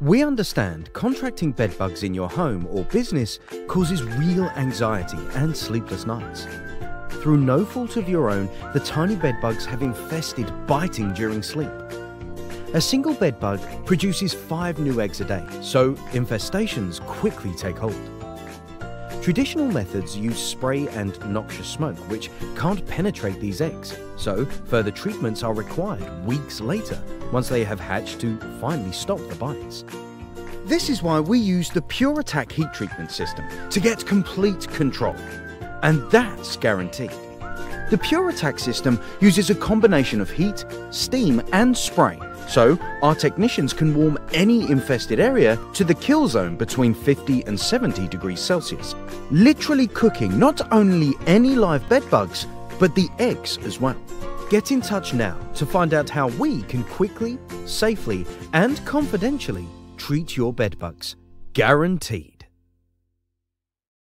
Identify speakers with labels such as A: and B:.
A: We understand contracting bedbugs in your home or business causes real anxiety and sleepless nights. Through no fault of your own, the tiny bedbugs have infested biting during sleep. A single bedbug produces five new eggs a day, so infestations quickly take hold. Traditional methods use spray and noxious smoke, which can't penetrate these eggs, so further treatments are required weeks later once they have hatched to finally stop the bites. This is why we use the Puratak heat treatment system to get complete control. And that's guaranteed. The Puratak system uses a combination of heat, steam, and spray, so our technicians can warm any infested area to the kill zone between 50 and 70 degrees Celsius, literally cooking not only any live bedbugs, but the eggs as well. Get in touch now to find out how we can quickly, safely, and confidentially treat your bedbugs. Guaranteed.